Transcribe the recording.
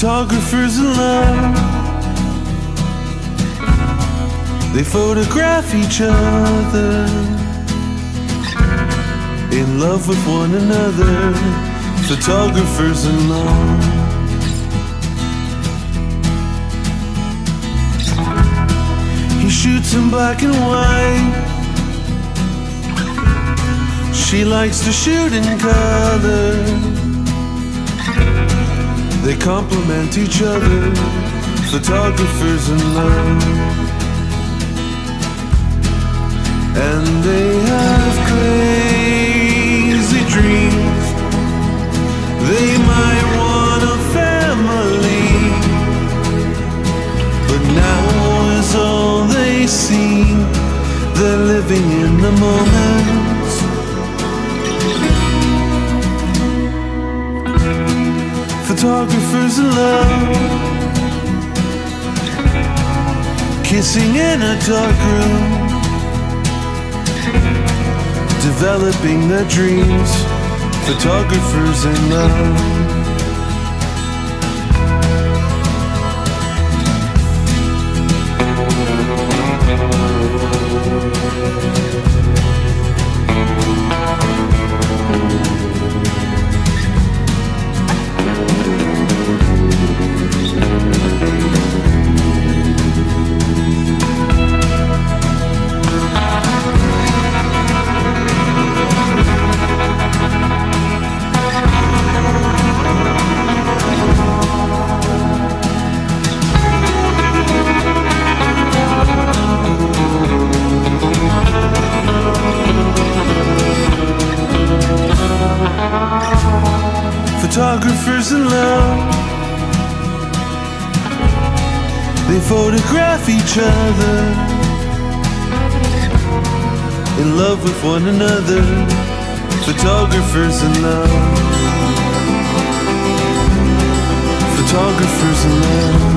Photographers in love. They photograph each other. In love with one another. Photographers in love. He shoots in black and white. She likes to shoot in color. They complement each other, photographers in love. And they have crazy dreams. They might want a family, but now is all they see. They're living in the moment. Photographers in love Kissing in a dark room. Developing their dreams. Photographers in love photographers in love. They photograph each other in love with one another. Photographers in love. Photographers in love.